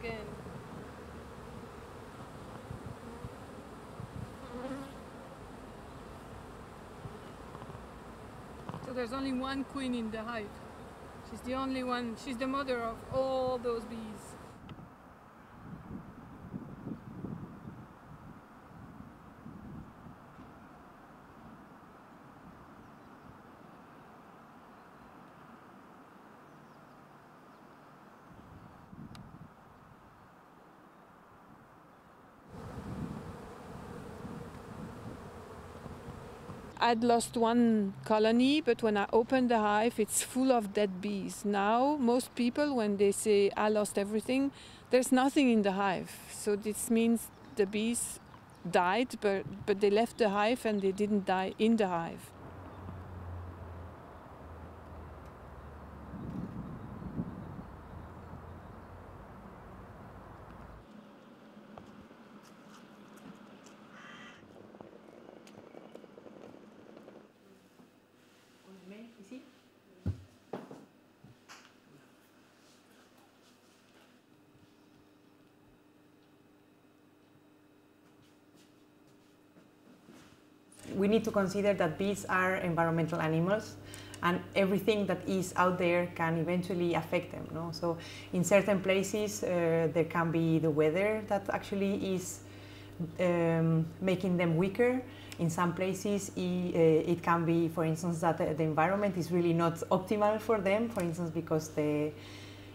again. So there's only one queen in the hive. She's the only one, she's the mother of all those bees. I'd lost one colony, but when I opened the hive, it's full of dead bees. Now, most people, when they say I lost everything, there's nothing in the hive. So this means the bees died, but, but they left the hive and they didn't die in the hive. We need to consider that bees are environmental animals and everything that is out there can eventually affect them. No? So in certain places uh, there can be the weather that actually is um, making them weaker. In some places it, uh, it can be, for instance, that the environment is really not optimal for them, for instance, because the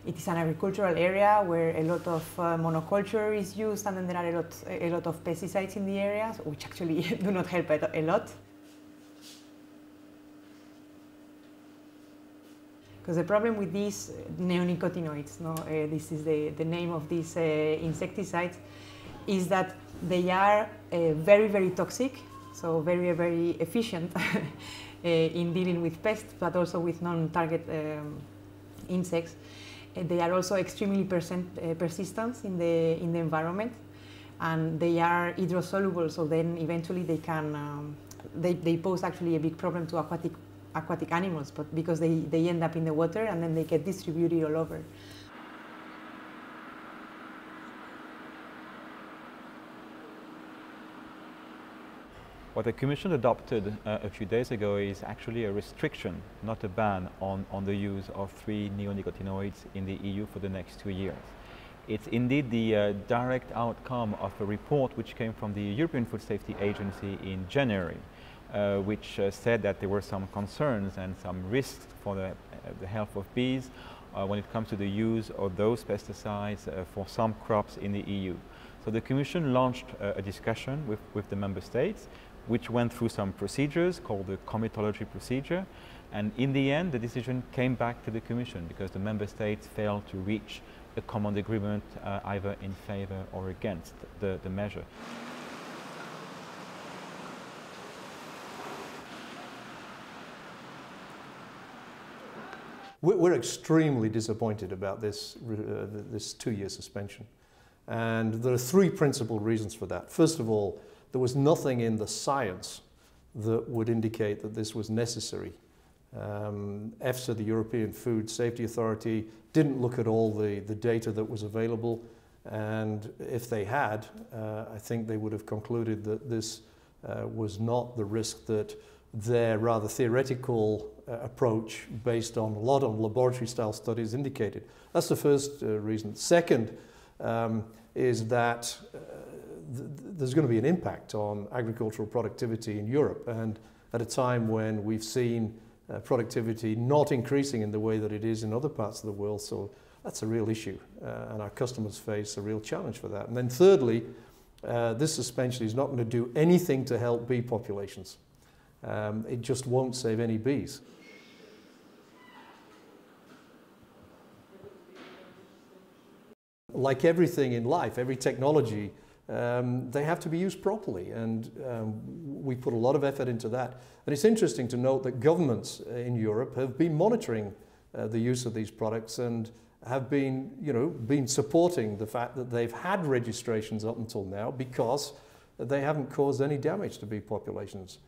it is an agricultural area where a lot of uh, monoculture is used and then there are a lot, a lot of pesticides in the area, which actually do not help a lot. Because the problem with these neonicotinoids, no, uh, this is the, the name of these uh, insecticides, is that they are uh, very, very toxic, so very, very efficient uh, in dealing with pests, but also with non-target um, insects they are also extremely percent, uh, persistent in the, in the environment and they are hydrosoluble so then eventually they can um, they, they pose actually a big problem to aquatic aquatic animals but because they, they end up in the water and then they get distributed all over. What the Commission adopted uh, a few days ago is actually a restriction, not a ban, on, on the use of three neonicotinoids in the EU for the next two years. It's indeed the uh, direct outcome of a report which came from the European Food Safety Agency in January, uh, which uh, said that there were some concerns and some risks for the, uh, the health of bees uh, when it comes to the use of those pesticides for some crops in the EU. So the Commission launched a discussion with, with the Member States which went through some procedures called the comitology procedure. And in the end, the decision came back to the Commission because the Member States failed to reach a common agreement uh, either in favor or against the, the measure. We're extremely disappointed about this, uh, this two-year suspension. And there are three principal reasons for that. First of all, there was nothing in the science that would indicate that this was necessary. Um, EFSA, the European Food Safety Authority, didn't look at all the, the data that was available. And if they had, uh, I think they would have concluded that this uh, was not the risk that their rather theoretical uh, approach based on a lot of laboratory style studies indicated. That's the first uh, reason. Second um, is that there's going to be an impact on agricultural productivity in Europe. And at a time when we've seen uh, productivity not increasing in the way that it is in other parts of the world. So that's a real issue. Uh, and our customers face a real challenge for that. And then thirdly, uh, this suspension is not going to do anything to help bee populations. Um, it just won't save any bees. Like everything in life, every technology um, they have to be used properly. And um, we put a lot of effort into that. And it's interesting to note that governments in Europe have been monitoring uh, the use of these products and have been, you know, been supporting the fact that they've had registrations up until now because they haven't caused any damage to bee populations.